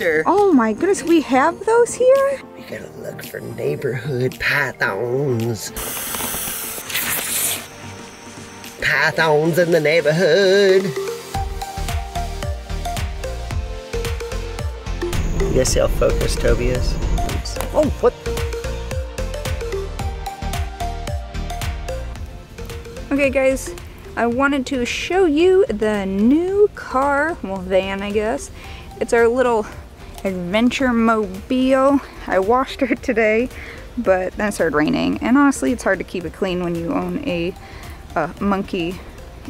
Oh my goodness, we have those here? We gotta look for neighborhood pythons. Pythons in the neighborhood. You guys see how focused Tobie is? Oh, what? Okay guys, I wanted to show you the new car, well van I guess. It's our little adventure mobile. I washed her today, but then it started raining. And honestly, it's hard to keep it clean when you own a, a monkey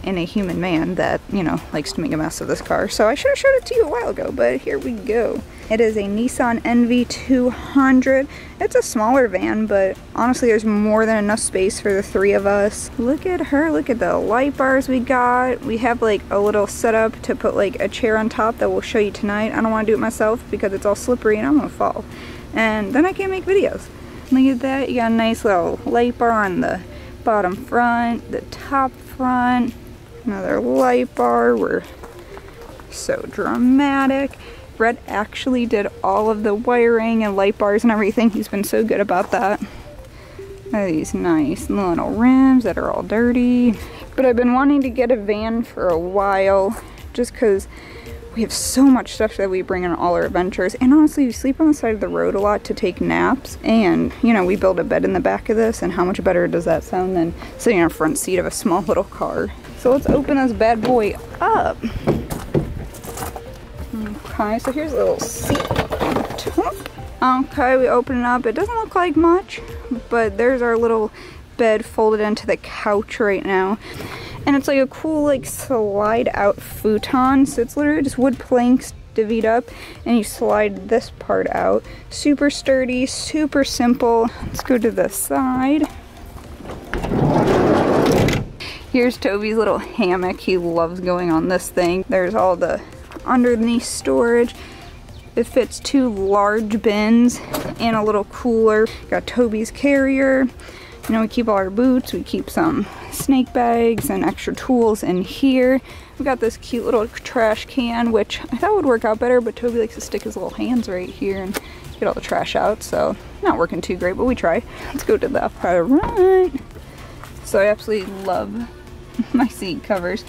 and a human man that, you know, likes to make a mess of this car. So I should have showed it to you a while ago, but here we go. It is a Nissan NV200. It's a smaller van, but honestly there's more than enough space for the three of us. Look at her, look at the light bars we got. We have like a little setup to put like a chair on top that we'll show you tonight. I don't want to do it myself because it's all slippery and I'm gonna fall. And then I can't make videos. Look at that, you got a nice little light bar on the bottom front, the top front, another light bar. We're so dramatic. Rhett actually did all of the wiring and light bars and everything. He's been so good about that. These nice little rims that are all dirty. But I've been wanting to get a van for a while just because we have so much stuff that we bring on all our adventures. And honestly, we sleep on the side of the road a lot to take naps. And, you know, we build a bed in the back of this. And how much better does that sound than sitting in a front seat of a small little car? So let's open this bad boy up. Okay, so here's a little seat Okay, we open it up. It doesn't look like much, but there's our little bed folded into the couch right now. And it's like a cool like slide out futon. So it's literally just wood planks divvied up and you slide this part out. Super sturdy, super simple. Let's go to the side. Here's Tobie's little hammock. He loves going on this thing. There's all the underneath storage. It fits two large bins and a little cooler. Got Tobie's carrier. You know, we keep all our boots, we keep some snake bags and extra tools in here. We got this cute little trash can, which I thought would work out better, but Tobie likes to stick his little hands right here and get all the trash out, so not working too great, but we try. Let's go to the front. So I absolutely love my seat covers.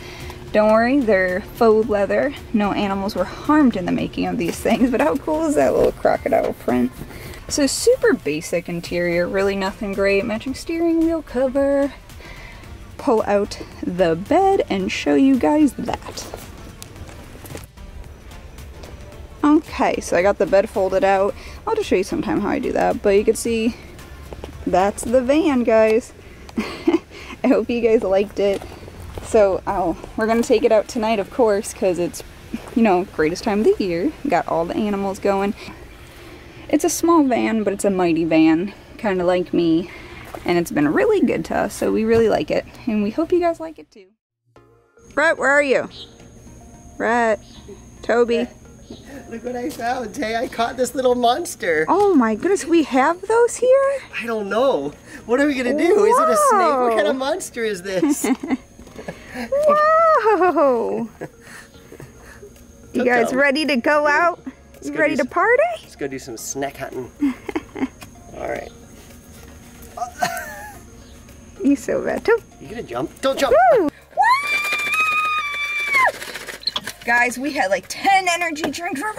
Don't worry, they're faux leather. No animals were harmed in the making of these things, but how cool is that little crocodile print? So super basic interior, really nothing great. Matching steering wheel cover. Pull out the bed and show you guys that. Okay, so I got the bed folded out. I'll just show you sometime how I do that, but you can see that's the van, guys. I hope you guys liked it. So oh, we're gonna take it out tonight, of course, because it's, you know, greatest time of the year. Got all the animals going. It's a small van, but it's a mighty van, kind of like me. And it's been really good to us, so we really like it. And we hope you guys like it too. Rhett, where are you? Rhett, Tobie. Look what I found, Tay. I caught this little monster. Oh my goodness, we have those here? I don't know. What are we gonna do? Whoa. Is it a snake? What kind of monster is this? Whoa! you guys ready to go out? You ready to party? Let's go do some snack hunting. All right. you so bad too. You gonna jump? Don't jump. Guys, we had like 10 energy drinks. We're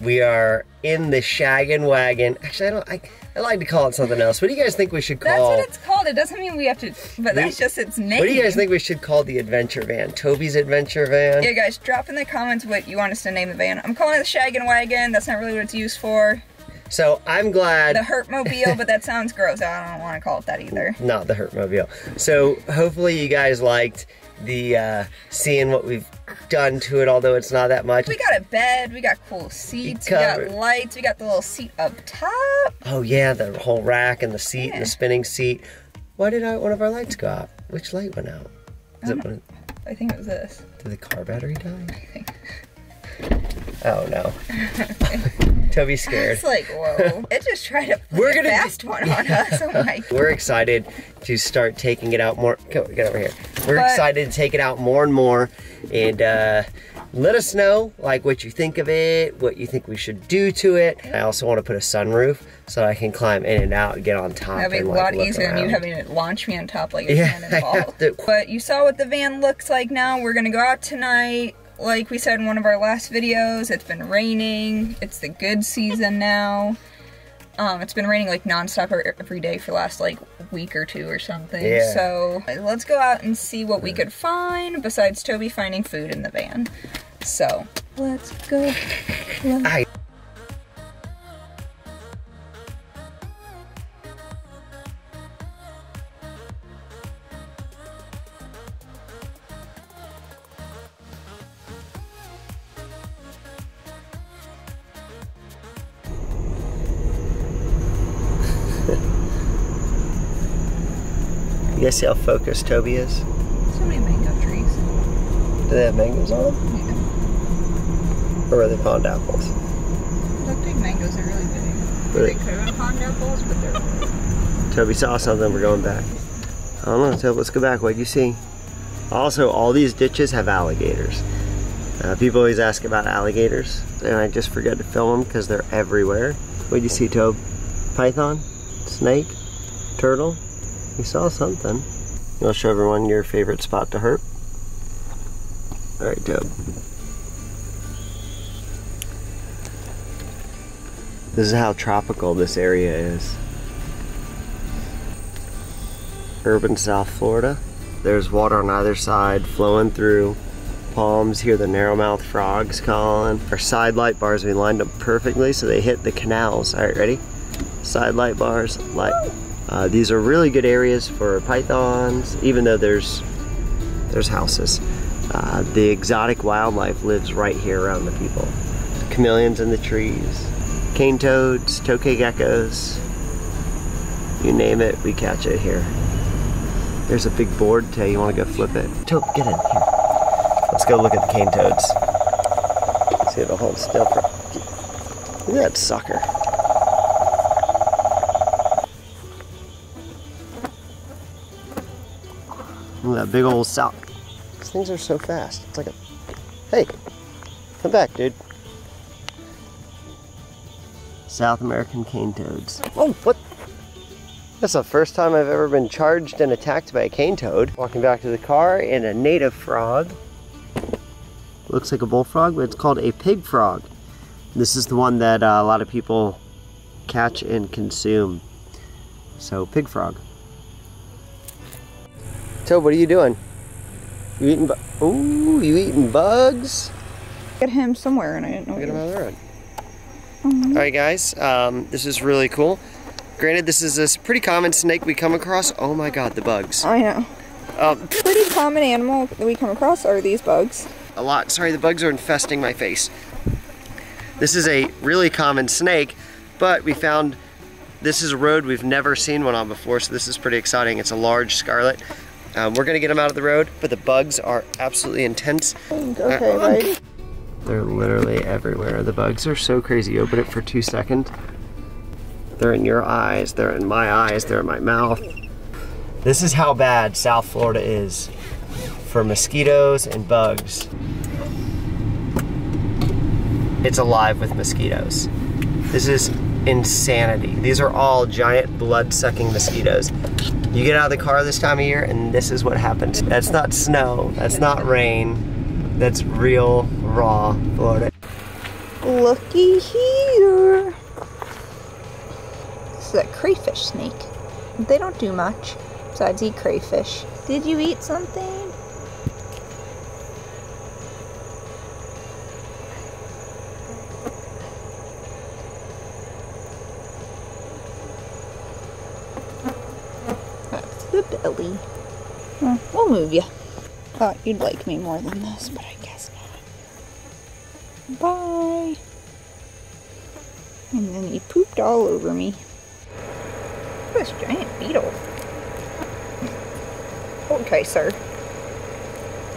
we are in the shaggin' wagon. Actually, I don't. I, I like to call it something else. What do you guys think we should call? That's what it's called. It doesn't mean we have to, but we, that's just its name. What do you guys think we should call the adventure van? Tobie's adventure van? Yeah, guys, drop in the comments what you want us to name the van. I'm calling it the Shaggin' Wagon. That's not really what it's used for. So I'm glad. The Hurtmobile, but that sounds gross. I don't want to call it that either. Not the Hurtmobile. So hopefully you guys liked the uh, seeing what we've done to it, although it's not that much. We got a bed, we got cool seats, we got lights, we got the little seat up top. Oh yeah, the whole rack and the seat yeah. and the spinning seat. Why did one of our lights go out? Which light went out? Is I, it one I think it was this. Did the car battery die? I think. Oh no. Tobie's scared. It's like, whoa. It just tried to put We're gonna a fast one on us. Oh my We're excited to start taking it out more. Go, get over here. We're but, excited to take it out more and more and uh, let us know like what you think of it, what you think we should do to it. I also want to put a sunroof so I can climb in and out and get on top. That'd be and, a lot look easier than you having to launch me on top like a Yeah, cannonball. But you saw what the van looks like now. We're gonna go out tonight. Like we said in one of our last videos, it's been raining. It's the good season now. Um, it's been raining like nonstop every day for the last like week or two or something. Yeah. So let's go out and see what we could find besides Tobie finding food in the van. So let's go. Let's I You guys see how focused Tobie is? so many mango trees. Do they have mangoes on them? Yeah. Or are they pond apples? Look big mangoes are really big. Really? They could have pond apples, but they're Tobie saw something, we're going back. I don't know, Tobie, let's go back. What'd you see? Also, all these ditches have alligators. Uh, people always ask about alligators, and I just forget to film them because they're everywhere. What'd you see, Tobe? Python? Snake? Turtle? You saw something. You want to show everyone your favorite spot to herp? Alright, Tobe. This is how tropical this area is. Urban South Florida. There's water on either side flowing through. Palms, hear the narrowmouth frogs calling. Our side light bars, we lined up perfectly so they hit the canals. All right, ready? Side light bars, light. Uh, these are really good areas for pythons, even though there's there's houses. Uh, the exotic wildlife lives right here around the people. Chameleons in the trees, cane toads, tokay geckos, you name it, we catch it here. There's a big board tail. You want to go flip it? Tope, get in here. Let's go look at the cane toads. See if it'll hold still for. Look at that sucker. Look at that big old sock. These things are so fast. It's like a. Hey, come back, dude. South American cane toads. Oh, what? That's the first time I've ever been charged and attacked by a cane toad. Walking back to the car and a native frog. Looks like a bullfrog, but it's called a pig frog. This is the one that uh, a lot of people catch and consume. So, pig frog. Toad, what are you doing? You eating bu- Ooh, you eating bugs? get him somewhere, and I didn't know. Get him out of the road. Alright guys, um, this is really cool. Granted, this is a pretty common snake we come across. Oh my god, the bugs. I know. Um, Pretty common animal that we come across are these bugs. a lot. Sorry, the bugs are infesting my face. This is a really common snake, but we found this is a road we've never seen one on before, so this is pretty exciting. It's a large scarlet. Um, we're gonna get them out of the road, but the bugs are absolutely intense. Okay, Uh, right. They're literally everywhere. The bugs are so crazy. Open it for two seconds. They're in your eyes, they're in my eyes, they're in my mouth. This is how bad South Florida is for mosquitoes and bugs. It's alive with mosquitoes. This is insanity. These are all giant blood sucking mosquitoes. You get out of the car this time of year and this is what happens. That's not snow, that's not rain, that's real raw Florida. Looky here. This is a crayfish snake. They don't do much besides eat crayfish. Did you eat something? That's the belly. Move you. Thought you'd like me more than this, but I guess not. Bye. And then he pooped all over me. Look at this giant beetle. Okay, sir.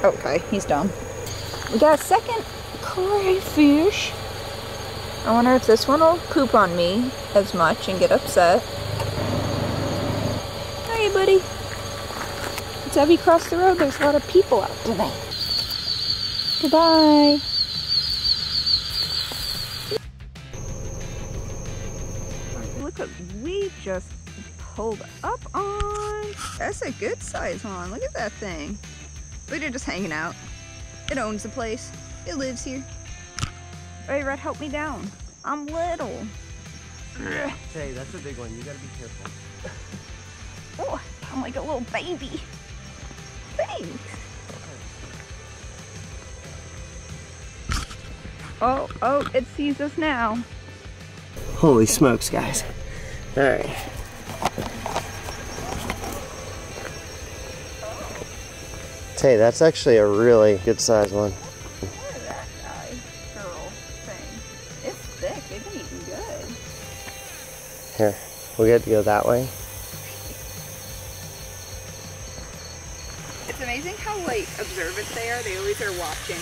Okay, he's done. We got a second crayfish. I wonder if this one will poop on me as much and get upset. Hey, buddy. Let's have you cross the road. There's a lot of people out today. Bye-bye. Look what we just pulled up on. That's a good size one. Look at that thing. Look at it just hanging out. It owns the place. It lives here. Hey, Rhett, help me down. I'm little. Hey, that's a big one. You gotta be careful. Oh, I'm like a little baby. Thanks. Oh, oh, it sees us now. Holy smokes, guys. All right. Hey, that's actually a really good size one. Look at that guy, girl thing. It's thick. They've eating good. Here, we got to go that way. Observant they are. They always are watching.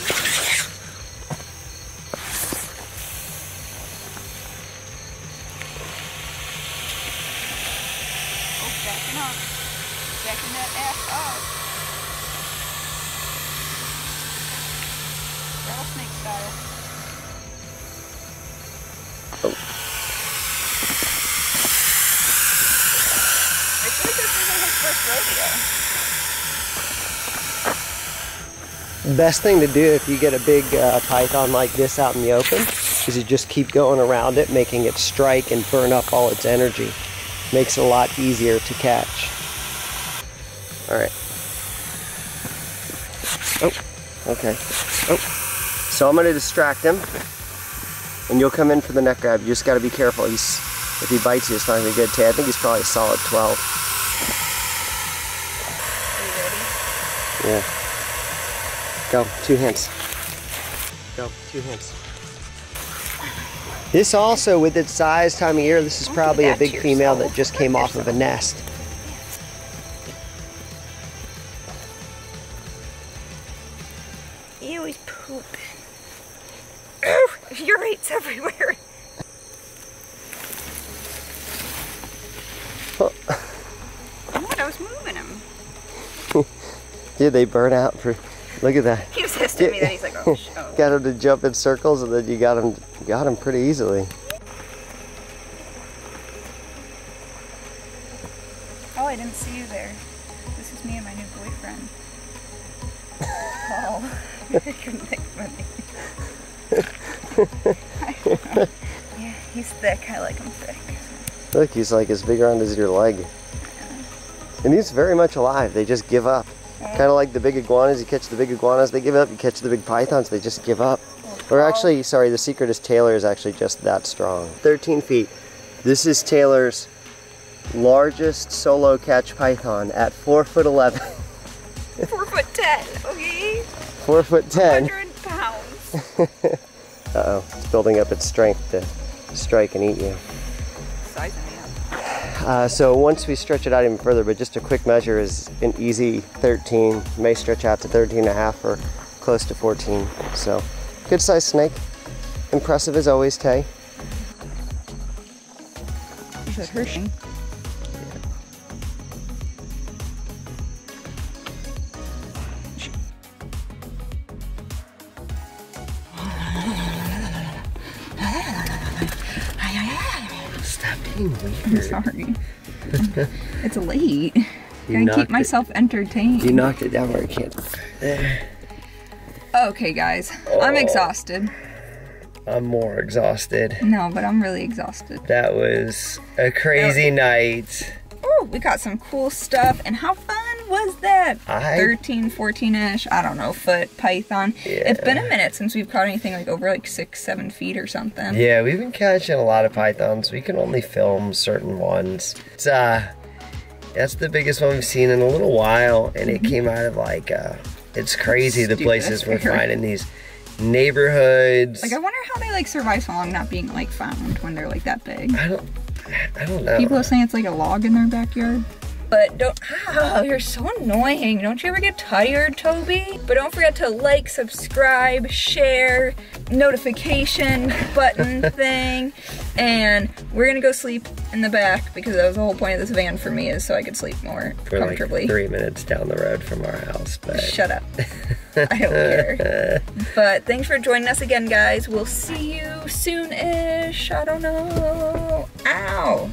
Oh, backing up. Backing that ass up. Rattlesnake style. I feel like this isn't his first rodeo. The best thing to do if you get a big uh, python like this out in the open is you just keep going around it, making it strike and burn up all its energy. Makes it a lot easier to catch. All right. Oh, okay. Oh, so I'm gonna distract him, and you'll come in for the neck grab. You just gotta be careful. He's if he bites you, it's not gonna be good. Tay, I think he's probably a solid 12. Are you ready? Yeah. Go, two hands. Go, two hands. This also, with its size, time of year, this is probably a big female that just came off of a nest. You always poop. Oh, urate's everywhere. What? I was moving him. Dude, they burn out for. Look at that. He was hissing at me, then he's like, oh, sh- oh. Got him to jump in circles, and then you got him, got him pretty easily. Oh, I didn't see you there. This is me and my new boyfriend. oh, I couldn't think of anything. yeah, he's thick. I like him thick. Look, he's like as big around as your leg. And he's very much alive. They just give up. Kind of like the big iguanas. You catch the big iguanas, they give up. You catch the big pythons, they just give up. Or actually, sorry, the secret is Taylor is actually just that strong. 13 feet. This is Taylor's largest solo catch python at 4 foot 11. Four foot ten, okay? 4 foot 10. 100 pounds. Uh-oh, it's building up its strength to strike and eat you. Up. Uh, so once we stretch it out even further, but just a quick measure is an easy 13, may stretch out to 13 and a half or close to 14. So good sized snake. Impressive as always, Tay. Is it Hershey? Stop being I'm sorry. it's late. You Gotta keep it- myself entertained. You knocked it down where I can't. Okay, guys. I'm Oh. exhausted. I'm more exhausted. No, but I'm really exhausted. That was a crazy night. Oh, we got some cool stuff. And how fun was that? I- 13, 14-ish, I don't know, foot python. It's been a minute since we've caught anything like over like six, seven feet or something. Yeah, we've been catching a lot of pythons. We can only film certain ones. It's uh that's the biggest one we've seen in a little while and it came out of like uh it's crazy the places we're finding these neighborhoods. Like I wonder how they like survive so long not being like found when they're like that big. I don't I don't know. People are saying it's like a log in their backyard. But don't, oh, you're so annoying. Don't you ever get tired, Tobie? But don't forget to like, subscribe, share, notification button thing. And we're gonna go sleep in the back because that was the whole point of this van for me is so I could sleep more We're comfortably. like three minutes down the road from our house, but Shut up. I don't care. But thanks for joining us again, guys. We'll see you soon-ish. I don't know. Ow.